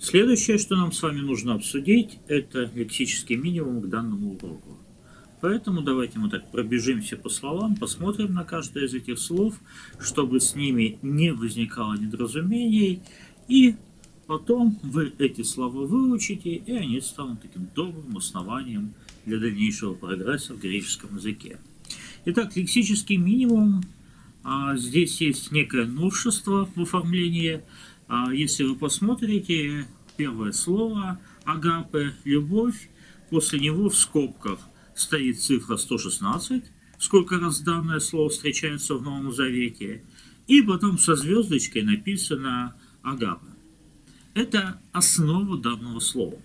Следующее, что нам с вами нужно обсудить, это лексический минимум к данному уроку. Поэтому давайте мы так пробежимся по словам, посмотрим на каждое из этих слов, чтобы с ними не возникало недоразумений, и потом вы эти слова выучите, и они станут таким добрым основанием для дальнейшего прогресса в греческом языке. Итак, лексический минимум. А, здесь есть некое новшество в оформлении. А, если вы посмотрите, первое слово «агапе» – «любовь», после него в скобках стоит цифра 116, сколько раз данное слово встречается в Новом Завете, и потом со звездочкой написано «агапе». Это основа данного слова.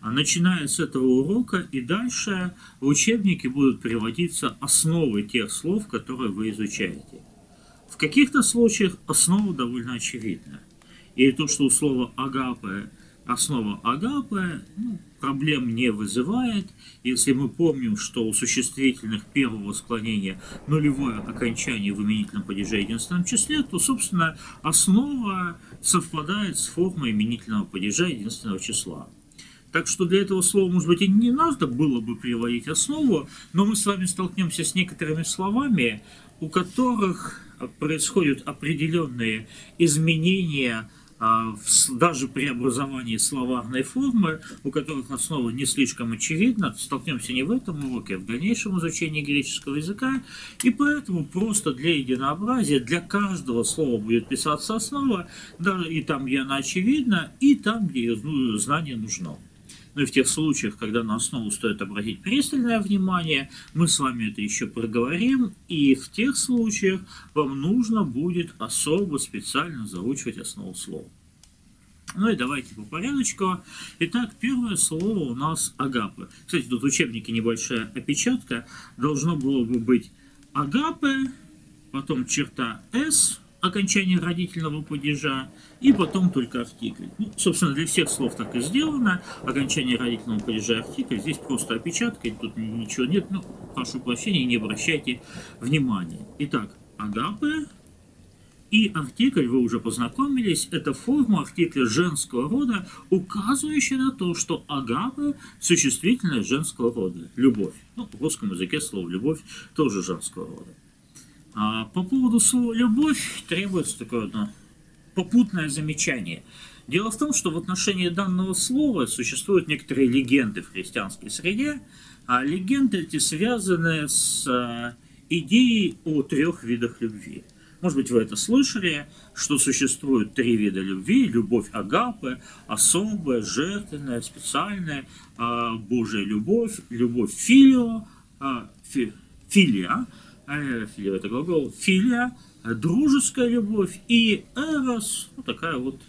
А начиная с этого урока и дальше в учебнике будут приводиться основы тех слов, которые вы изучаете. В каких-то случаях основа довольно очевидна. И то, что у слова «агапе» основа агапы ну, проблем не вызывает. Если мы помним, что у существительных первого склонения нулевое окончание в именительном падеже единственном числе, то, собственно, основа совпадает с формой именительного падежа единственного числа. Так что для этого слова, может быть, и не надо было бы приводить основу, но мы с вами столкнемся с некоторыми словами, у которых происходят определенные изменения а, даже при образовании словарной формы, у которых основа не слишком очевидна, столкнемся не в этом уроке, а в дальнейшем изучении греческого языка, и поэтому просто для единообразия, для каждого слова будет писаться основа, даже и там, где она очевидна, и там, где ее ну, знание нужно. Ну и в тех случаях, когда на основу стоит обратить пристальное внимание, мы с вами это еще проговорим, и в тех случаях вам нужно будет особо специально заучивать основу слова. Ну и давайте по порядочку. Итак, первое слово у нас агапы. Кстати, тут в учебнике небольшая опечатка. Должно было бы быть агапы, потом черта S, окончание родительного падежа, и потом только артикль. Ну, собственно, для всех слов так и сделано. Окончание родительного падежа артикль. Здесь просто опечатка, тут ничего нет. Ну, прошу прощения, не обращайте внимания. Итак, агапы и артикль, вы уже познакомились, это форма артикля женского рода, указывающая на то, что агапы – существительное женского рода, любовь. Ну, в русском языке слово «любовь» тоже женского рода. А по поводу слова «любовь» требуется такое одно попутное замечание. Дело в том, что в отношении данного слова существуют некоторые легенды в христианской среде, а легенды эти связаны с а, идеей о трех видах любви. Может быть, вы это слышали, что существует три вида любви. Любовь агапы, особая, жертвенная, специальная, а, Божья любовь, любовь филио, фи, филия, филия это глагол, филия, дружеская любовь и эрос, ну, такая вот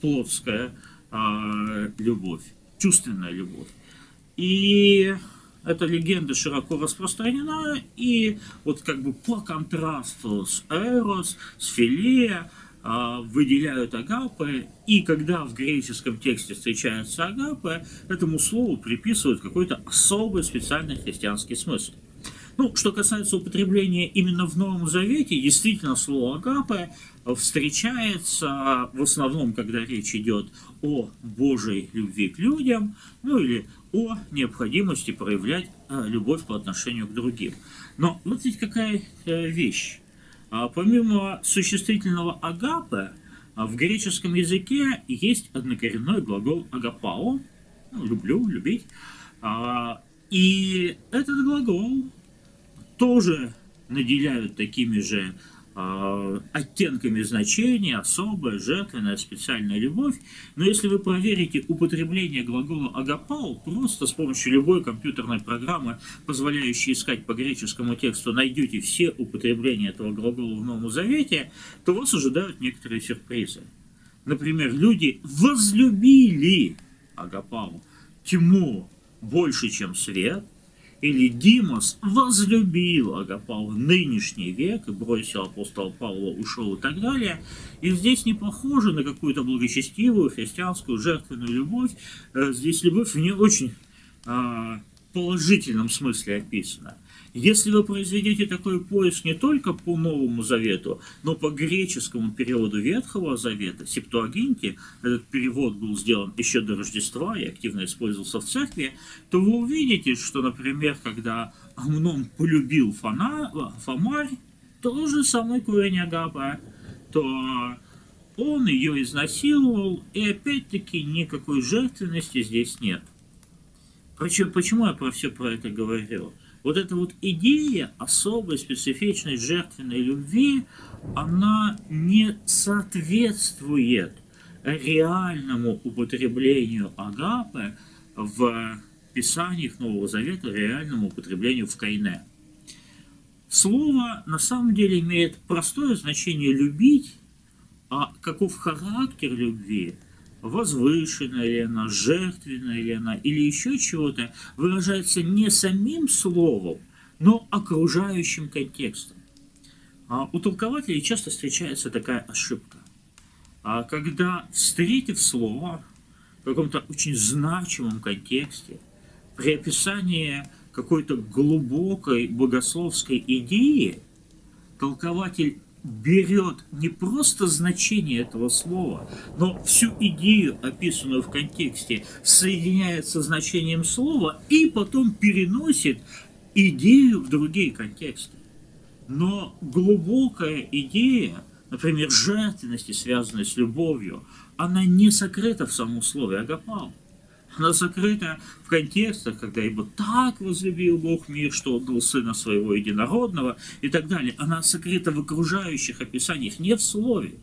плотская э, любовь, чувственная любовь. И эта легенда широко распространена, и вот как бы по контрасту с эрос, с филия, э, выделяют агапы, и когда в греческом тексте встречается агапы, этому слову приписывают какой-то особый специальный христианский смысл. Ну, что касается употребления именно в Новом Завете, действительно слово «агапе» встречается в основном, когда речь идет о Божьей любви к людям, ну или о необходимости проявлять э, любовь по отношению к другим. Но вот ведь какая э, вещь. А помимо существительного «агапе», в греческом языке есть однокоренной глагол «агапао», ну, люблю, любить, а, и этот глагол тоже наделяют такими же э, оттенками значения, особая, жертвенная, специальная любовь. Но если вы проверите употребление глагола «агапау», просто с помощью любой компьютерной программы, позволяющей искать по греческому тексту, найдете все употребления этого глагола в Новом Завете, то вас ожидают некоторые сюрпризы. Например, люди возлюбили агапау, тьму больше, чем свет, или Димос возлюбил Агапал в нынешний век и бросил апостола Павла, ушел и так далее. И здесь не похоже на какую-то благочестивую христианскую жертвенную любовь. Э, здесь любовь в не очень а, положительном смысле описана. Если вы произведете такой поиск не только по Новому Завету, но по греческому переводу Ветхого Завета, Септуагинте, этот перевод был сделан еще до Рождества и активно использовался в церкви, то вы увидите, что, например, когда Амнон полюбил Фана, Фомарь, то же самое корень Агапа, то он ее изнасиловал, и опять-таки никакой жертвенности здесь нет. Почему, почему я про все про это говорю? Вот эта вот идея особой, специфичной, жертвенной любви, она не соответствует реальному употреблению агапы в Писаниях Нового Завета, реальному употреблению в Кайне. Слово на самом деле имеет простое значение «любить», а каков характер любви, возвышенная ли она, жертвенная ли она, или еще чего-то, выражается не самим словом, но окружающим контекстом. А у толкователей часто встречается такая ошибка. А когда, встретив слово в каком-то очень значимом контексте, при описании какой-то глубокой богословской идеи, толкователь берет не просто значение этого слова, но всю идею, описанную в контексте, соединяет со значением слова и потом переносит идею в другие контексты. Но глубокая идея, например, жертвенности, связанной с любовью, она не сокрыта в самом слове агапал. Она закрыта в контекстах, когда ибо так возлюбил Бог мир, что отдал Сына Своего Единородного и так далее. Она сокрыта в окружающих описаниях, не в слове.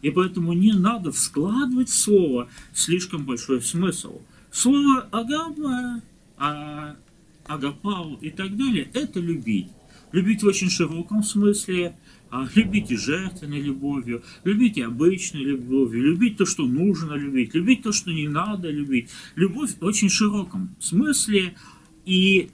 И поэтому не надо вкладывать в слово слишком большой смысл. Слово агапа, а, агапау и так далее – это любить. Любить в очень широком смысле – а, любите жертвенной любовью, любите обычной любовью, любить то, что нужно любить, любить то, что не надо любить. Любовь в очень широком смысле, и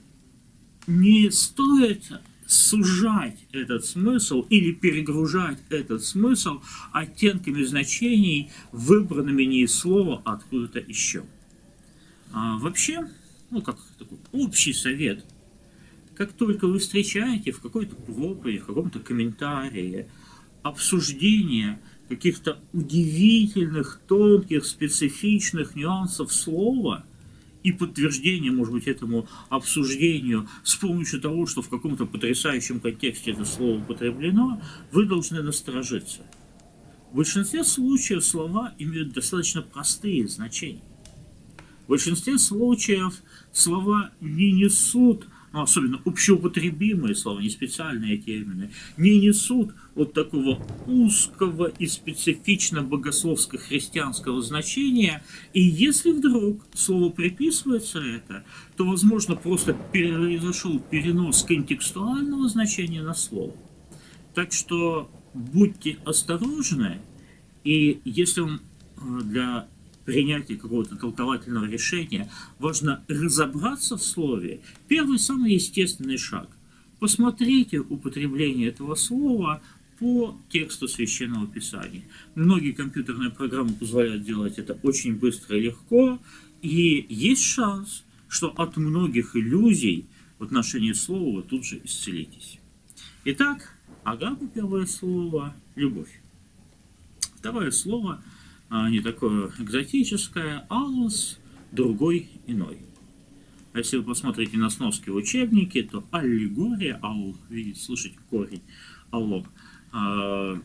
не стоит сужать этот смысл или перегружать этот смысл оттенками значений, выбранными не из слова, а откуда-то еще. А вообще, ну как такой общий совет – как только вы встречаете в какой-то проповеди, в каком-то комментарии обсуждение каких-то удивительных, тонких, специфичных нюансов слова и подтверждение, может быть, этому обсуждению с помощью того, что в каком-то потрясающем контексте это слово употреблено, вы должны насторожиться. В большинстве случаев слова имеют достаточно простые значения. В большинстве случаев слова не несут ну, особенно общеупотребимые слова, не специальные термины, не несут вот такого узкого и специфично богословско-христианского значения. И если вдруг слово приписывается это, то, возможно, просто произошел перенос контекстуального значения на слово. Так что будьте осторожны, и если вам э, для принятия какого-то толковательного решения, важно разобраться в слове. Первый самый естественный шаг. Посмотрите употребление этого слова по тексту Священного Писания. Многие компьютерные программы позволяют делать это очень быстро и легко, и есть шанс, что от многих иллюзий в отношении слова вы тут же исцелитесь. Итак, Агапа первое слово – любовь. Второе слово – не такое экзотическое, аллос другой иной. А если вы посмотрите на сноски в учебнике, то аллегория, ал, видите, слышите корень, алло, а,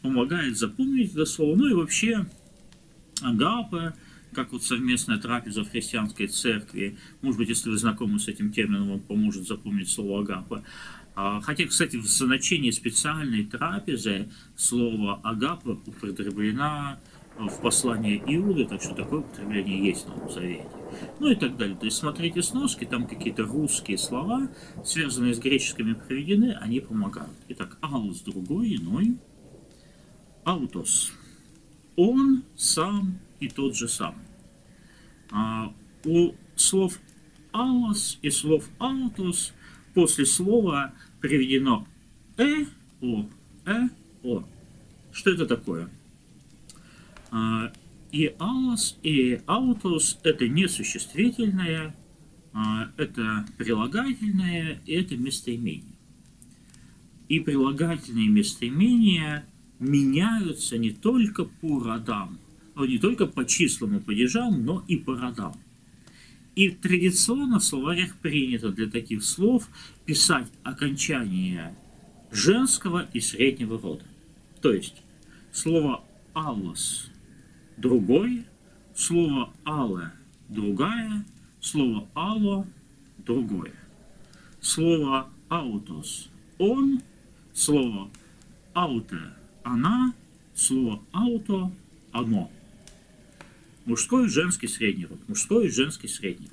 помогает запомнить это слово. Ну и вообще агапа, как вот совместная трапеза в христианской церкви. Может быть, если вы знакомы с этим термином, вам поможет запомнить слово агапа. А, хотя, кстати, в значении специальной трапезы слово агапа употреблена в послании Иуды, так что такое употребление есть в Новом Завете. Ну и так далее. То есть смотрите сноски, там какие-то русские слова, связанные с греческими, приведены, они помогают. Итак, аус другой, иной. Аутос. Он сам и тот же сам. А у слов ἄλλος и слов αὐτός после слова приведено η, ο, η, ο. Что это такое? А, и ἄλλος, и αὐτός – это не существительное, А, это прилагательное и это местоимение. И прилагательные местоимения меняются не только по родам, не только по числам и падежам, но и по родам. И традиционно в словарях принято для таких слов писать окончание женского и среднего рода. То есть слово «аллос» – другой, слово «алле» – другая, слово «алло» – другое. Слово «аутос» – он, слово «ауте» – она, слово «ауто» – оно. Мужской и женский средний род. Мужской и женский средний.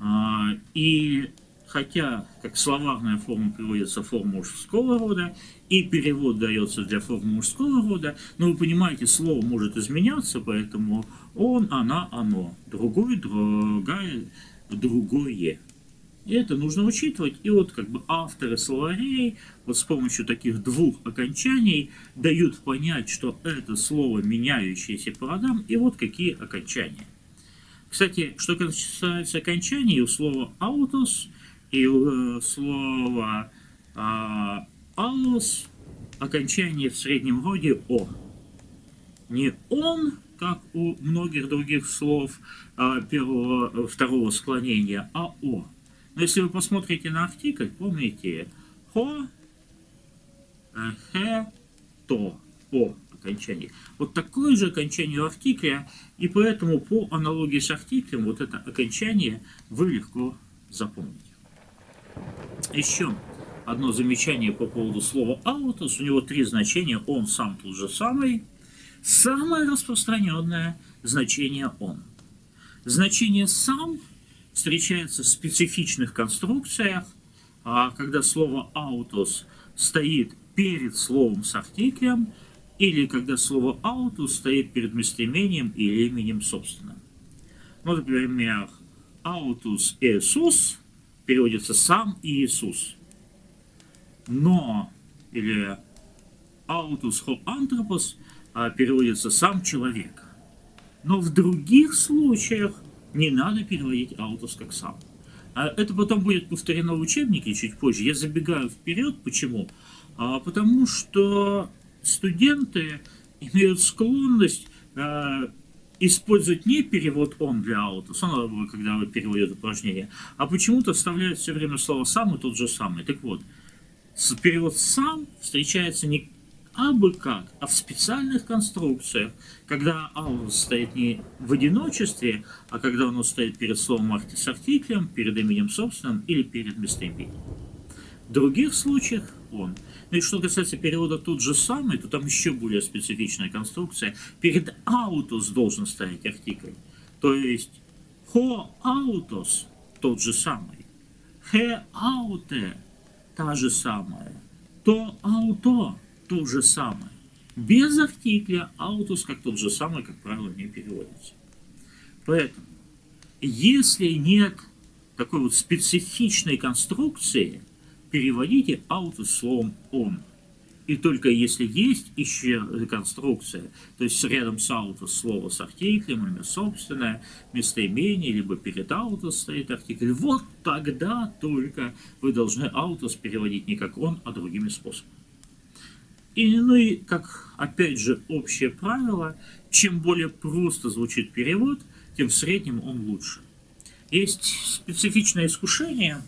А, и хотя как словарная форма приводится форма мужского рода, и перевод дается для формы мужского рода, но вы понимаете, слово может изменяться, поэтому он, она, оно, другой, другая, другое. И это нужно учитывать. И вот как бы авторы словарей вот с помощью таких двух окончаний дают понять, что это слово меняющееся по родам, и вот какие окончания. Кстати, что касается окончаний, у слова «autos» и э, слова а, «allos» окончание в среднем роде «о». Не «он», как у многих других слов а, первого, второго склонения, а «о». Но если вы посмотрите на артикль, помните «хо», э, «хе», «то», «по» окончании. Вот такое же окончание у артикля, и поэтому по аналогии с артиклем вот это окончание вы легко запомните. Еще одно замечание по поводу слова «аутос». У него три значения. Он сам тот же самый. Самое распространенное значение «он». Значение «сам» встречается в специфичных конструкциях, а когда слово «αὐτός» стоит перед словом с артиклем, или когда слово «αὐτός» стоит перед местоимением или именем собственным. Ну, например, «αὐτός Иисус» переводится «сам Иисус». Но или «аутус хо антропос» переводится «сам человек». Но в других случаях не надо переводить аутос как сам. А это потом будет повторено в учебнике чуть позже. Я забегаю вперед. Почему? А потому что студенты имеют склонность использовать не перевод «он» для аутос, когда вы переводите упражнение, а почему-то вставляют все время слово «сам» и тот же самый. Так вот, перевод «сам» встречается не абы как, а в специальных конструкциях, когда аурус стоит не в одиночестве, а когда он стоит перед словом с артиклем, перед именем собственным или перед местоимением. В других случаях он. Ну и что касается перевода тот же самый, то там еще более специфичная конструкция. Перед аутос должен стоять артикль. То есть ὁ αὐτός тот же самый. ἡ αὐτή та же самая. τὸ αὐτό то же самое. Без артикля αὐτός как тот же самый, как правило, не переводится. Поэтому, если нет такой вот специфичной конструкции, переводите αὐτός словом «он». И только если есть еще реконструкция, то есть рядом с аутос слово с артиклем, имя собственное, местоимение, либо перед аутос стоит артикль, вот тогда только вы должны аутос переводить не как он, а другими способами. И, ну и, как опять же общее правило, чем более просто звучит перевод, тем в среднем он лучше. Есть специфичное искушение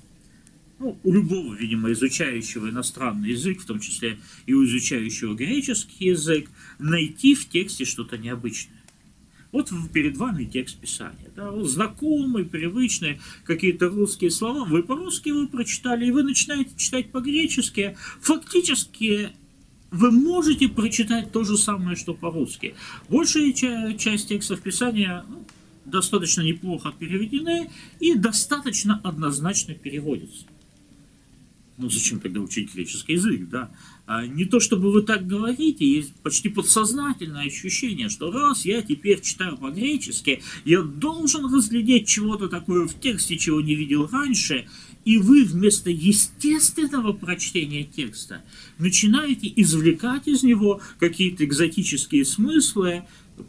ну, у любого, видимо, изучающего иностранный язык, в том числе и у изучающего греческий язык, найти в тексте что-то необычное. Вот перед вами текст писания. Да, знакомые, привычные какие-то русские слова. Вы по-русски вы прочитали, и вы начинаете читать по-гречески. Фактически вы можете прочитать то же самое, что по-русски. Большая часть текстов Писания ну, достаточно неплохо переведены и достаточно однозначно переводятся. Ну, зачем тогда учить греческий язык, да? А не то, чтобы вы так говорите, есть почти подсознательное ощущение, что раз я теперь читаю по-гречески, я должен разглядеть чего-то такое в тексте, чего не видел раньше, и вы вместо естественного прочтения текста начинаете извлекать из него какие-то экзотические смыслы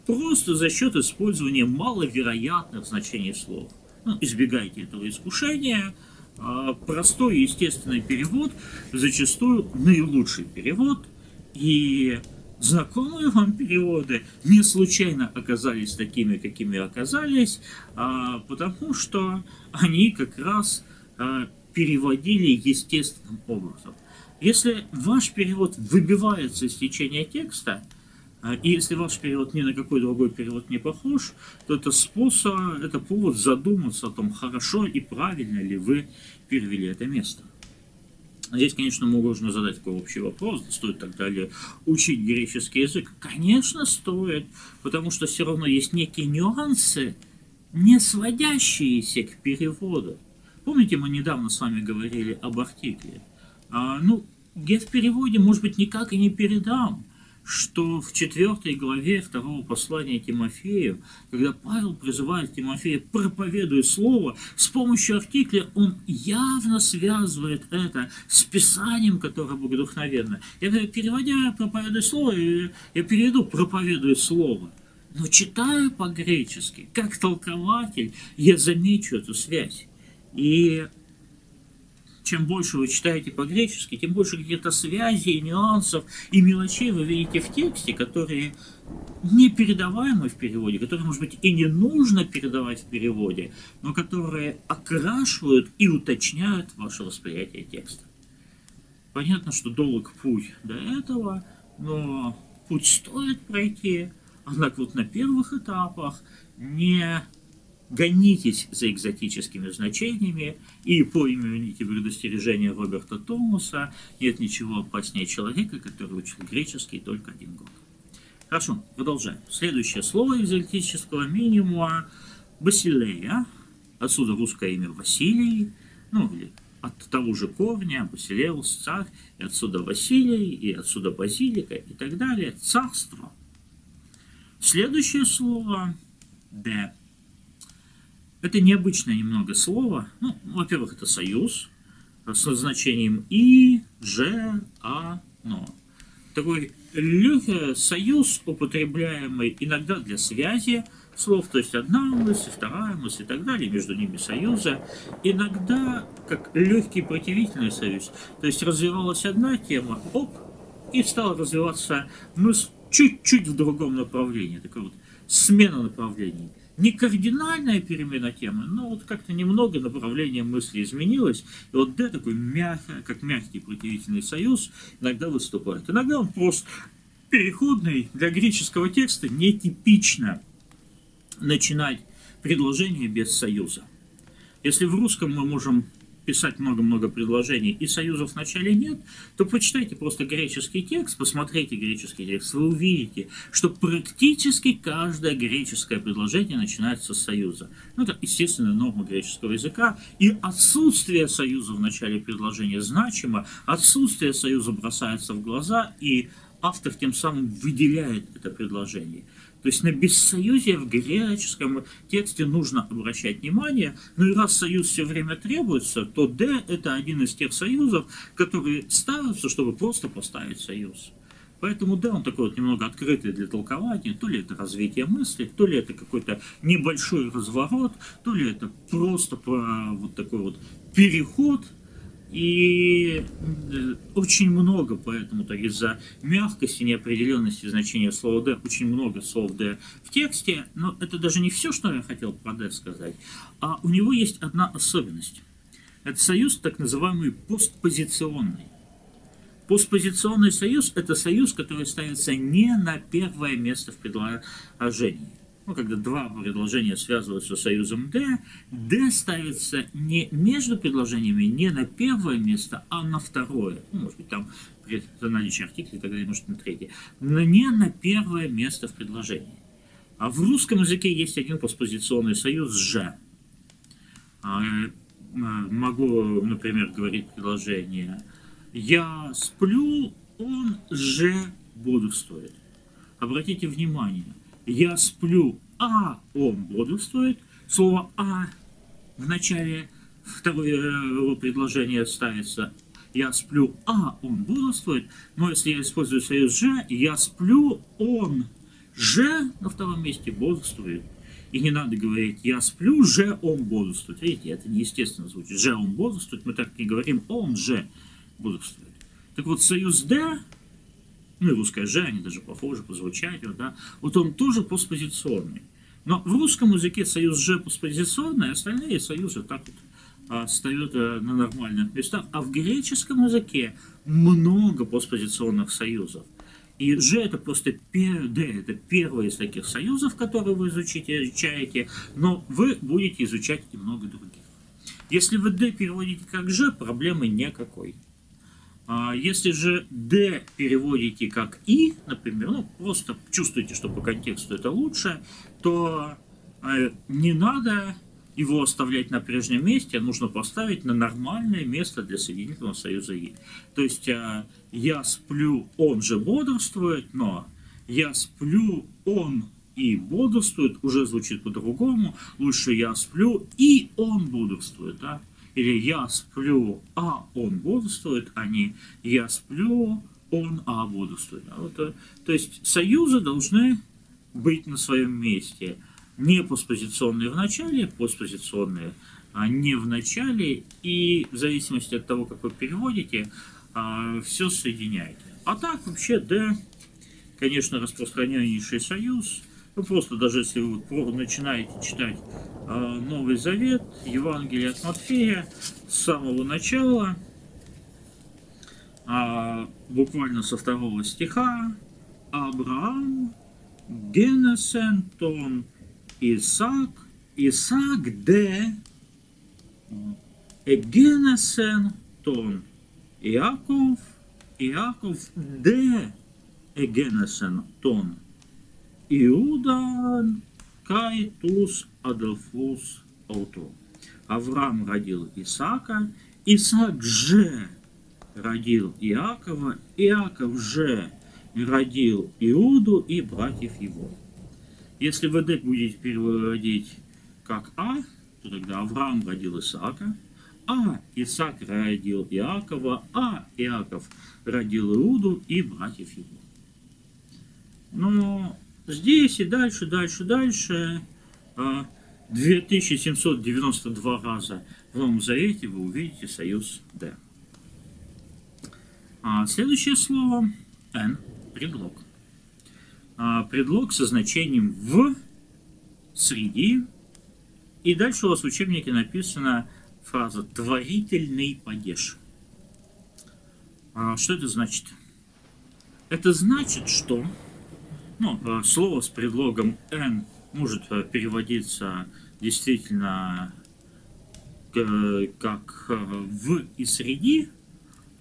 просто за счет использования маловероятных значений слов. Ну, избегайте этого искушения. А, простой естественный перевод зачастую наилучший перевод. И знакомые вам переводы не случайно оказались такими, какими оказались, а, потому что они как раз а, переводили естественным образом. Если ваш перевод выбивается из течения текста, и если ваш перевод ни на какой другой перевод не похож, то это способ, это повод задуматься о том, хорошо и правильно ли вы перевели это место. Здесь, конечно, можно задать такой общий вопрос, стоит тогда ли учить греческий язык? Конечно, стоит, потому что все равно есть некие нюансы, не сводящиеся к переводу. Помните, мы недавно с вами говорили об артикле? А, ну, я в переводе, может быть, никак и не передам, что в четвертой главе второго послания Тимофею, когда Павел призывает Тимофея проповедуя слово, с помощью артикля он явно связывает это с Писанием, которое богодухновенно. Я говорю, переводя проповедуя слово, я переведу проповедуя слово. Но читаю по-гречески, как толкователь, я замечу эту связь. И чем больше вы читаете по-гречески, тем больше каких-то связей, нюансов и мелочей вы видите в тексте, которые не передаваемы в переводе, которые, может быть, и не нужно передавать в переводе, но которые окрашивают и уточняют ваше восприятие текста. Понятно, что долг путь до этого, но путь стоит пройти, однако вот на первых этапах не гонитесь за экзотическими значениями и помните предостережение Роберта Томаса, нет ничего опаснее человека, который учил греческий только один год. Хорошо, продолжаем. Следующее слово экзотического минимума – Басилея, отсюда русское имя Василий, ну или от того же корня, Басилеус, царь, и отсюда Василий, и отсюда базилика, и так далее, царство. Следующее слово – «де» Это необычное немного слово. Ну, во-первых, это союз с значением «и», «же», «а», «но». Такой легкий союз, употребляемый иногда для связи слов, то есть одна мысль, вторая мысль и так далее, между ними союза. Иногда как легкий противительный союз, то есть развивалась одна тема, оп, и стала развиваться мысль чуть-чуть в другом направлении, такая вот смена направлений не кардинальная перемена темы, но вот как-то немного направление мысли изменилось. И вот Д такой мягкий, как мягкий противительный союз, иногда выступает. Иногда он просто переходный для греческого текста, нетипично начинать предложение без союза. Если в русском мы можем писать много-много предложений и союзов вначале нет, то почитайте просто греческий текст, посмотрите греческий текст, вы увидите, что практически каждое греческое предложение начинается с союза. Ну, это естественная норма греческого языка, и отсутствие союза в начале предложения значимо, отсутствие союза бросается в глаза, и автор тем самым выделяет это предложение – то есть на бессоюзие в греческом тексте нужно обращать внимание. Ну и раз союз все время требуется, то «д» — это один из тех союзов, которые ставятся, чтобы просто поставить союз. Поэтому «д» он такой вот немного открытый для толкования. То ли это развитие мысли, то ли это какой-то небольшой разворот, то ли это просто вот такой вот переход – и э, очень много, поэтому-то из-за мягкости, неопределенности значения слова «д» очень много слов «д» в тексте, но это даже не все, что я хотел про «д» сказать, а у него есть одна особенность. Это союз так называемый постпозиционный. Постпозиционный союз – это союз, который ставится не на первое место в предложении ну, когда два предложения связываются союзом D, D ставится не между предложениями, не на первое место, а на второе. Ну, может быть, там при наличии артикля, тогда может на третье. Но не на первое место в предложении. А в русском языке есть один постпозиционный союз «же». А, могу, например, говорить предложение «Я сплю, он же бодрствует». Обратите внимание – я сплю, а он бодрствует. Слово «а» в начале второго предложения ставится «я сплю, а он бодрствует». Но если я использую союз «же», «я сплю, он же» на втором месте бодрствует. И не надо говорить «я сплю, же он бодрствует». Видите, это неестественно звучит. «Же он бодрствует», мы так не говорим «он же бодрствует». Так вот, союз «д», ну и русское «же», они даже похожи по звучанию, да, вот он тоже постпозиционный. Но в русском языке союз «же» постпозиционный, а остальные союзы так вот а, встают э, на нормальных местах. А в греческом языке много постпозиционных союзов. И Ж это просто Д, это первый из таких союзов, которые вы изучите, изучаете, но вы будете изучать и много других. Если вы Д переводите как Ж, проблемы никакой. А если же Д переводите как И, например, ну просто чувствуете, что по контексту это лучше, то э, не надо его оставлять на прежнем месте, а нужно поставить на нормальное место для Соединительного Союза И. То есть а, я сплю, он же бодрствует, но я сплю, он и бодрствует, уже звучит по-другому. Лучше я сплю, и он бодрствует, да? Или я сплю, а он бодрствует, а не я сплю, он, а бодрствует. Да? Вот, э, то есть союзы должны быть на своем месте – не постпозиционные в начале, постпозиционные а не в начале, и в зависимости от того, как вы переводите, а, все соединяете. А так вообще D, конечно, распространеннейший союз. Ну, просто даже если вы начинаете читать а, Новый Завет, Евангелие от Матфея с самого начала, а, буквально со второго стиха, Авраам, Генесентон, Исаак, Исаак де Егенесен тон. Иаков, Иаков де Егенесен тон. Иуда Кайтус Адольфус Ауто. Авраам родил Исаака, Исаак же родил Иакова, Иаков же родил Иуду и братьев его. Если D будете переводить как А, то тогда Авраам родил Исаака, А Исаак родил Иакова, А Иаков родил Иуду и братьев его. Но здесь и дальше, дальше, дальше 2792 а, раза в Новом Завете вы увидите союз Д. А следующее слово N – предлог. А, предлог со значением «в», «среди». И дальше у вас в учебнике написана фраза «творительный падеж». А, что это значит? Это значит, что ну, а, слово с предлогом «н» может переводиться действительно как «в» и «среди»,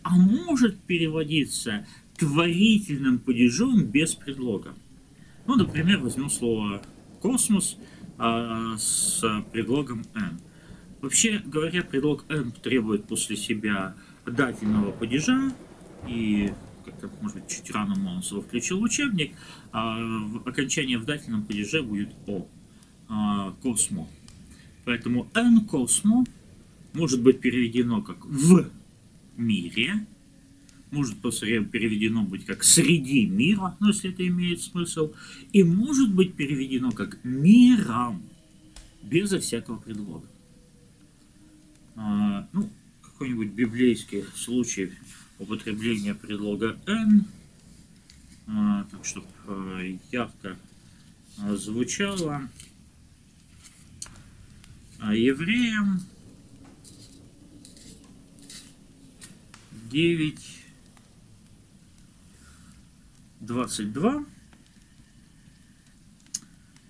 а может переводиться творительным падежом без предлога. Ну, например, возьмем слово «космос» с предлогом «n». Вообще говоря, предлог «n» требует после себя дательного падежа, и как-то, может быть, чуть рано Молосов включил учебник, а в окончание в дательном падеже будет «о», а, «космо». Поэтому «n» «космо» может быть переведено как «в мире», может переведено быть как «среди мира», ну, если это имеет смысл, и может быть переведено как «миром», безо всякого предлога. А, ну, какой-нибудь библейский случай употребления предлога «н», а, так, чтобы а, ярко а, звучало. А евреям 9 22.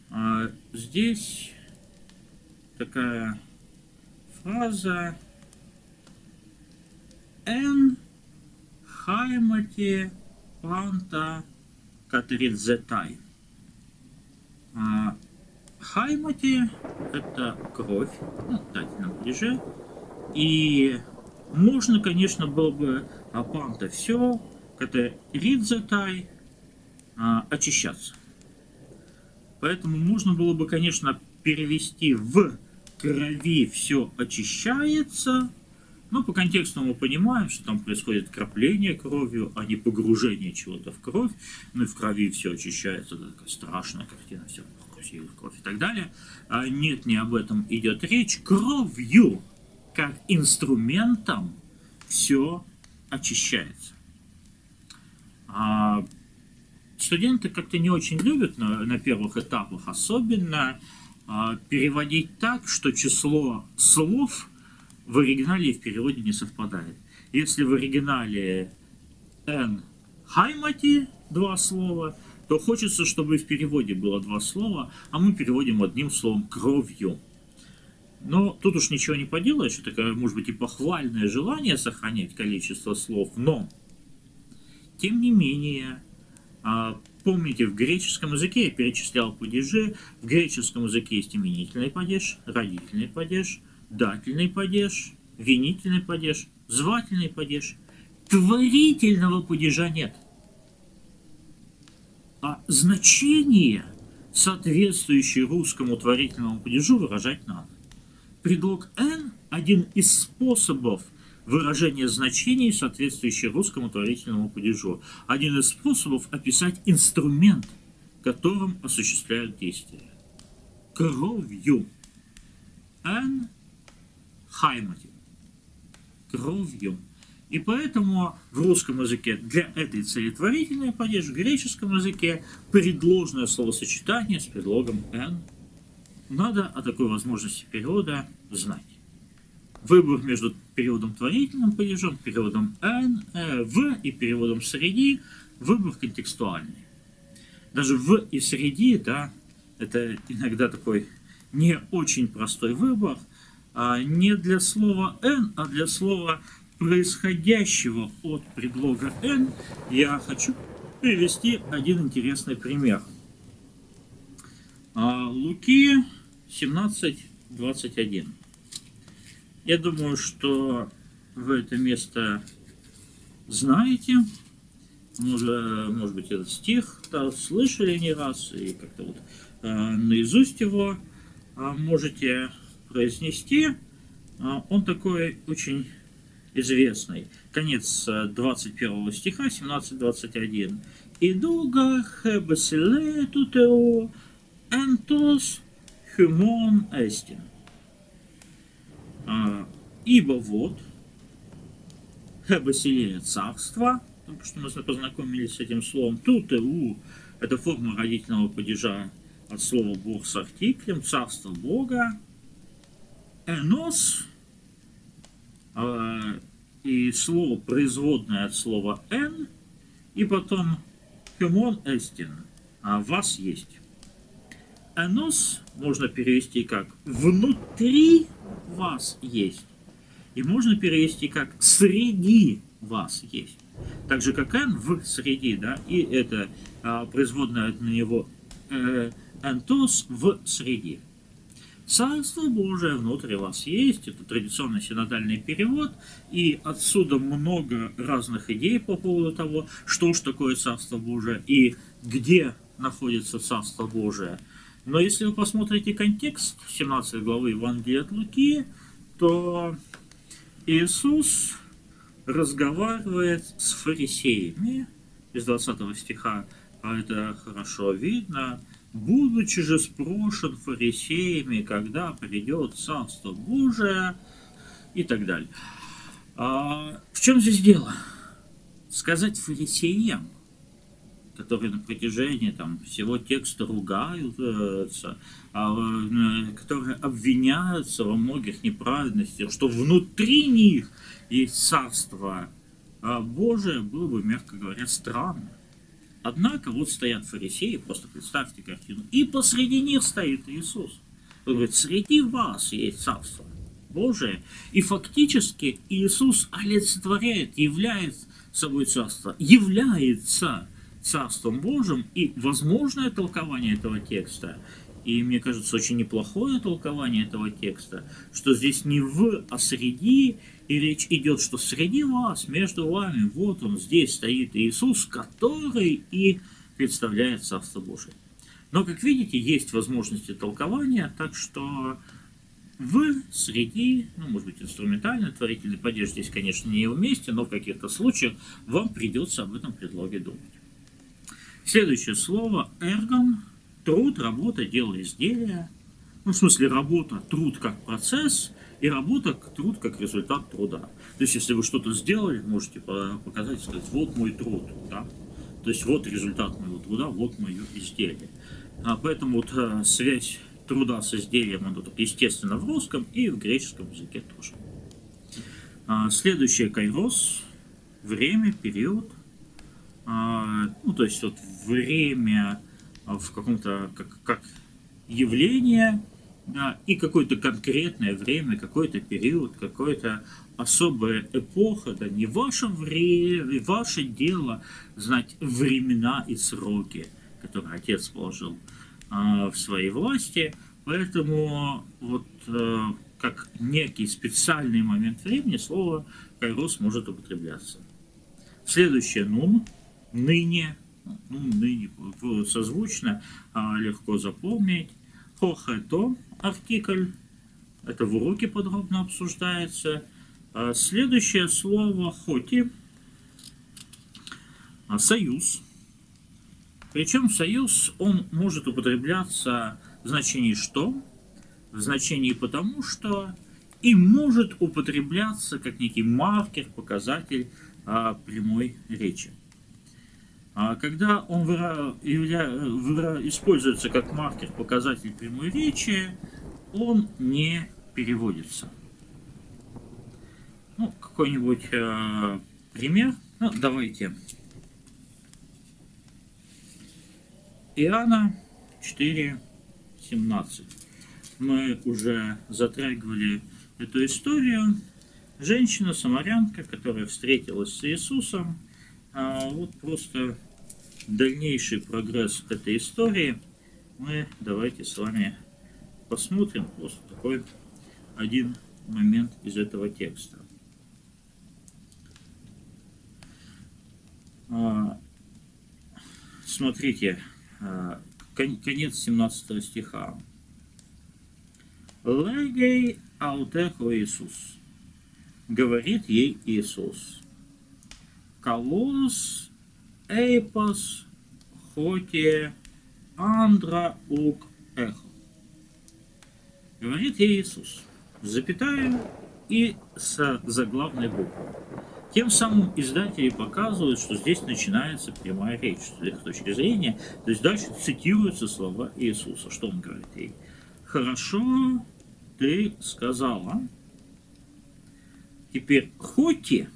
А здесь такая фраза «эн хаймати панта катридзетай». А, хаймати – это кровь, ну, в дательном падеже, и можно, конечно, было бы апанта все, это ридзатай, а, очищаться. Поэтому можно было бы, конечно, перевести в крови все очищается, но по контексту мы понимаем, что там происходит крапление кровью, а не погружение чего-то в кровь. Ну и в крови все очищается, такая страшная картина, все сеют кровь и так далее. А нет, не об этом идет речь. Кровью, как инструментом, все очищается. А студенты как-то не очень любят на, на первых этапах, особенно а, переводить так, что число слов в оригинале и в переводе не совпадает. Если в оригинале «н» «хаймати» два слова, то хочется, чтобы в переводе было два слова, а мы переводим одним словом «кровью». Но тут уж ничего не поделаешь, это, может быть, и похвальное желание сохранять количество слов, но, тем не менее, а, помните, в греческом языке я перечислял падежи, в греческом языке есть именительный падеж, родительный падеж, дательный падеж, винительный падеж, звательный падеж. Творительного падежа нет. А значение, соответствующее русскому творительному падежу, выражать надо. Предлог «н» – один из способов выражения значений, соответствующих русскому творительному падежу. Один из способов описать инструмент, которым осуществляют действия. Кровью. «Н» – «хаймати». Кровью. И поэтому в русском языке для этой цели творительный падеж, в греческом языке предложное словосочетание с предлогом «н». Надо о такой возможности перевода знать. Выбор между переводом творительным падежом, переводом «н», э, «в» и переводом «среди» – выбор контекстуальный. Даже «в» и «среди» да, это иногда такой не очень простой выбор, не для слова «н», а для слова происходящего от предлога «н» я хочу привести один интересный пример. А, Луки 17.21. Я думаю, что вы это место знаете. Уже, может быть, этот стих слышали не раз, и как-то вот э, наизусть его можете произнести. Э, он такой очень известный. Конец 21 стиха, 17-21. «Идуга хебеселе тутео энтос хюмон эстин». А, ибо вот, Басилия царство, только что мы познакомились с этим словом, тут и у, это форма родительного падежа от слова Бог с царство Бога, энос, а, и слово производное от слова эн, и потом хюмон эстин, а вас есть. Энос можно перевести как внутри вас есть. И можно перевести как среди вас есть. Так же, как n в среди, да, и это а, производное на него э, энтос в среди. Царство Божие внутри вас есть, это традиционный синодальный перевод, и отсюда много разных идей по поводу того, что же такое Царство Божие и где находится Царство Божие – но если вы посмотрите контекст 17 главы Евангелия от Луки, то Иисус разговаривает с фарисеями, из 20 стиха а это хорошо видно, будучи же спрошен фарисеями, когда придет Царство Божие и так далее. А в чем здесь дело? Сказать фарисеям, которые на протяжении там, всего текста ругаются, а, э, которые обвиняются во многих неправедностях, что внутри них есть царство а Божие, было бы, мягко говоря, странно. Однако вот стоят фарисеи, просто представьте картину, и посреди них стоит Иисус. Он говорит, среди вас есть царство Божие, и фактически Иисус олицетворяет, является собой царство, является Царством Божьим, и возможное толкование этого текста, и мне кажется, очень неплохое толкование этого текста, что здесь не в, а среди, и речь идет, что среди вас, между вами, вот он, здесь стоит Иисус, который и представляет Царство Божие. Но, как видите, есть возможности толкования, так что вы среди, ну, может быть, инструментально, творительный падеж здесь, конечно, не вместе, но в каких-то случаях вам придется об этом предлоге думать. Следующее слово «эргон», труд, работа, дело, изделия. Ну, в смысле, работа, труд как процесс, и работа, труд как результат труда. То есть, если вы что-то сделали, можете показать, сказать, вот мой труд, да? То есть, вот результат моего труда, вот мое изделие. А поэтому вот а, связь труда с изделием, она тут, естественно, в русском и в греческом языке тоже. А, следующее кайрос, время, период. А, ну, то есть, вот время в каком-то, как, как явление, да, и какое-то конкретное время, какой-то период, какое-то особая эпоха, да, не ваше время, ваше дело знать времена и сроки, которые отец положил а, в своей власти, поэтому вот а, как некий специальный момент времени слово кайрос может употребляться. Следующее нун, ныне, ну, ныне созвучно, а, легко запомнить, хохето, артикль. Это в уроке подробно обсуждается. А следующее слово хоти. А, союз. Причем союз, он может употребляться в значении «что», в значении «потому что», и может употребляться как некий маркер, показатель а, прямой речи. А когда он выра... Явля... Выра... используется как маркер, показатель прямой речи, он не переводится. Ну, какой-нибудь э, пример. Ну, давайте. Иоанна 4.17. Мы уже затрагивали эту историю. Женщина-самарянка, которая встретилась с Иисусом, а вот просто дальнейший прогресс этой истории мы давайте с вами посмотрим просто такой один момент из этого текста. А, смотрите, а, конец 17 стиха. Легей аутехо Иисус. Говорит ей Иисус. Колос Эйпос, Хоте, Андра, Ук, Эхо. Говорит ей Иисус, запятая и с заглавной буквы. Тем самым издатели показывают, что здесь начинается прямая речь с их точки зрения. То есть дальше цитируются слова Иисуса. Что он говорит ей? «Хорошо ты сказала». Теперь «хоти»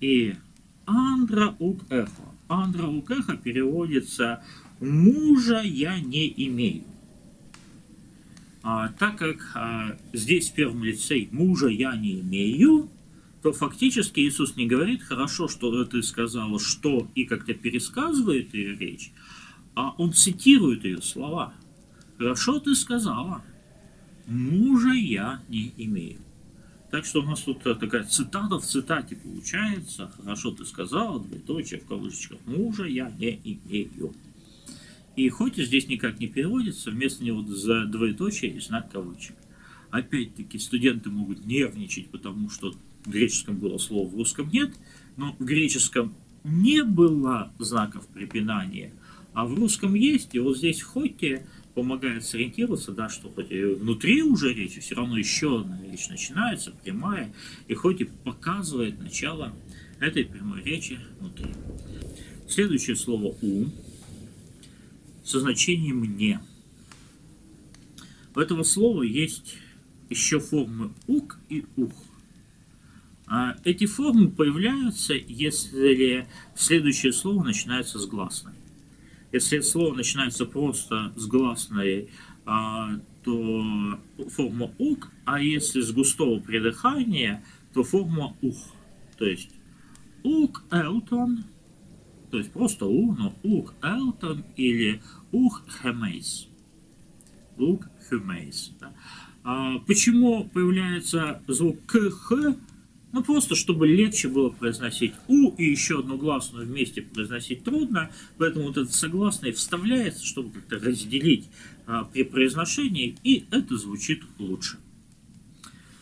и Андра ук эхо. Андра ук эхо переводится «мужа я не имею». А, так как а, здесь в первом лице «мужа я не имею», то фактически Иисус не говорит «хорошо, что ты сказала, что» и как-то пересказывает ее речь, а он цитирует ее слова. «Хорошо ты сказала, мужа я не имею». Так что у нас тут э, такая цитата в цитате получается. Хорошо ты сказал, двоеточие в кавычках. Мужа я не имею. И хоть здесь никак не переводится, вместо него за двоеточие и знак кавычек. Опять-таки студенты могут нервничать, потому что в греческом было слово, в русском нет, но в греческом не было знаков препинания, а в русском есть, и вот здесь хоть и помогает сориентироваться, да, что хоть внутри уже речи, все равно еще одна речь начинается, прямая, и хоть и показывает начало этой прямой речи внутри. Следующее слово «у» со значением «не». У этого слова есть еще формы «ук» и «ух». А эти формы появляются, если следующее слово начинается с гласной. Если слово начинается просто с гласной, а, то форма ук, а если с густого придыхания, то форма ух. То есть ук элтон, то есть просто у, но ук элтон или ух хемейс. Ук хемейс. Да. А почему появляется звук кх ну, просто, чтобы легче было произносить «у» и еще одну гласную вместе произносить трудно, поэтому вот этот согласный вставляется, чтобы как-то разделить а, при произношении, и это звучит лучше.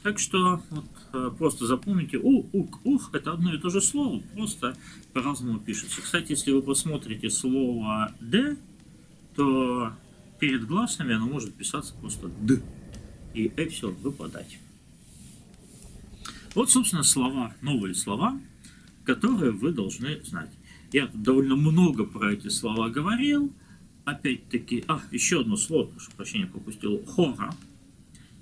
Так что вот, а, просто запомните «у», «ук», «ух» — это одно и то же слово, просто по-разному пишется. Кстати, если вы посмотрите слово «д», то перед гласными оно может писаться просто «д», и эпсилон выпадать. Вот, собственно, слова, новые слова, которые вы должны знать. Я довольно много про эти слова говорил. Опять-таки, а, еще одно слово, прошу прощения, пропустил. Хора.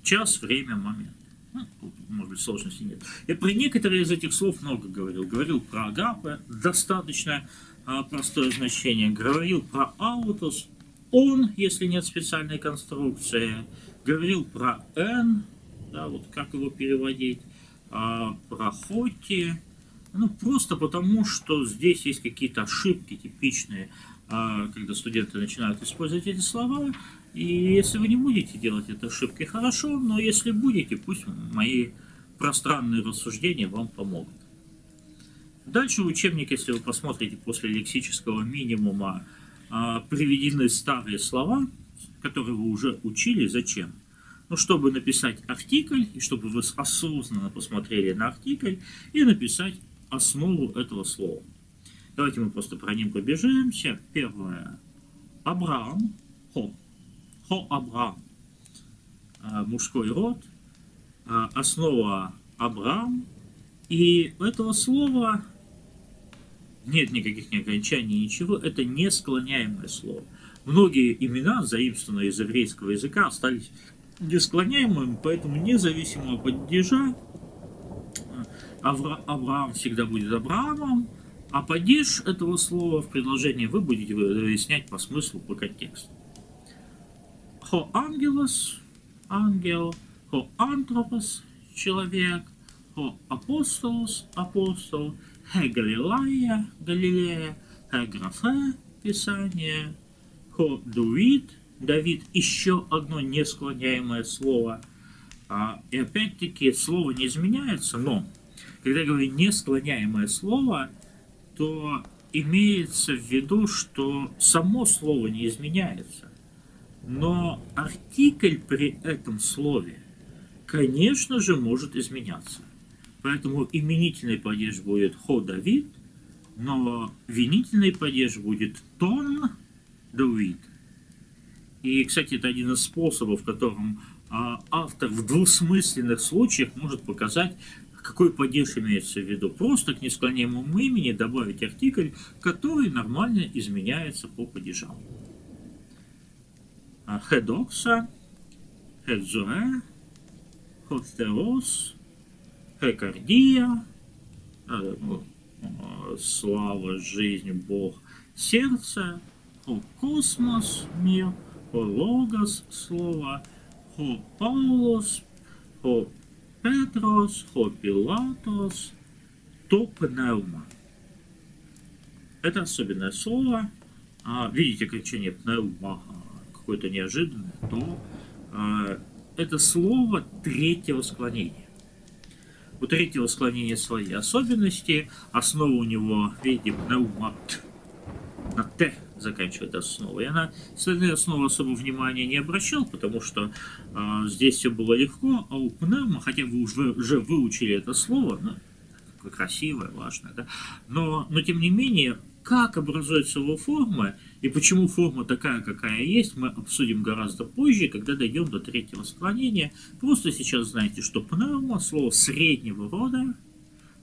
Час, время, момент. Ну, может быть, сложности нет. Я про некоторые из этих слов много говорил. Говорил про агапе, достаточно а, простое значение. Говорил про аутос, он, если нет специальной конструкции. Говорил про n, да, вот как его переводить. А, про хоти. Ну, просто потому, что здесь есть какие-то ошибки типичные, а, когда студенты начинают использовать эти слова. И если вы не будете делать эти ошибки, хорошо, но если будете, пусть мои пространные рассуждения вам помогут. Дальше учебник, если вы посмотрите после лексического минимума, а, приведены старые слова, которые вы уже учили. Зачем? Ну, чтобы написать артикль, и чтобы вы осознанно посмотрели на артикль, и написать основу этого слова. Давайте мы просто про ним пробежимся. Первое. Абрам. Хо. Хо Абрам. А, мужской род. А, основа Абрам. И у этого слова нет никаких ни окончаний, ничего. Это не склоняемое слово. Многие имена, заимствованные из еврейского языка, остались несклоняемыми, поэтому независимо от падежа, Авра Авраам всегда будет Авраамом, а падеж этого слова в предложении вы будете выяснять по смыслу, по контексту. Хо ангелос, ангел, хо антропос, человек, хо апостолос, апостол, хе Галилая, Галилея, хе графе, Писание, хо Давид, Давид, еще одно несклоняемое слово. А, и опять-таки слово не изменяется, но когда я говорю несклоняемое слово, то имеется в виду, что само слово не изменяется. Но артикль при этом слове, конечно же, может изменяться. Поэтому именительный падеж будет «хо Давид», но винительный падеж будет «тон Давид». И, кстати, это один из способов, которым а, автор в двусмысленных случаях может показать, какой падеж имеется в виду. Просто к несклоняемому имени добавить артикль, который нормально изменяется по падежам. Хедокса, хедзуэ, хостерос, Хекардия, слава, жизнь, Бог, сердце, космос, мир, о логос, слово, о Паулос, о Петрос, о Пилатос, то пневма. Это особенное слово. А, видите, окончание пневма какое-то неожиданное, то а, это слово третьего склонения. У третьего склонения свои особенности. Основа у него, видите, пневмат. На Т заканчивает основу. Я на остальные основы особо внимания не обращал, потому что э, здесь все было легко, а у пневма, хотя вы уже, уже выучили это слово, ну, красивое, важное, да, но, но тем не менее, как образуется его форма и почему форма такая, какая есть, мы обсудим гораздо позже, когда дойдем до третьего склонения. Просто сейчас знаете, что пневма, слово среднего рода,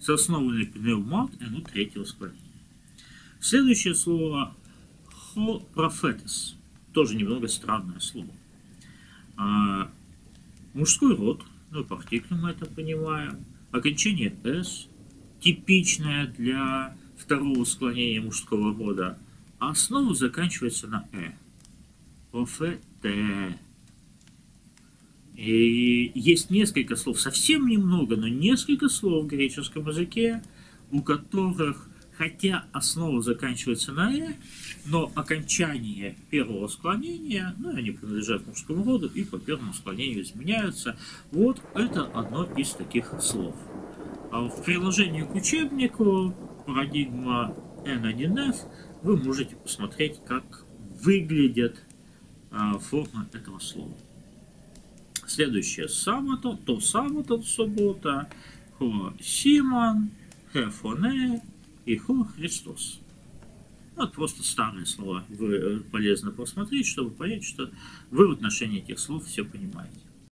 с основой пневмат, и оно третьего склонения. Следующее слово хо профетес, тоже немного странное слово. А, мужской род, ну, по артиклю мы это понимаем, окончание «с», типичное для второго склонения мужского рода, а основа заканчивается на «э». ОФТ. И есть несколько слов, совсем немного, но несколько слов в греческом языке, у которых, хотя основа заканчивается на «э», но окончание первого склонения, ну, они принадлежат мужскому роду и по первому склонению изменяются. Вот это одно из таких слов. А в приложении к учебнику парадигма N1F, вы можете посмотреть, как выглядит а, форма этого слова. Следующее саббато, то саббато суббота, хо Симон, хе фоне и Христос. Вот просто старые слова э, полезно посмотреть, чтобы понять, что вы в отношении этих слов все понимаете.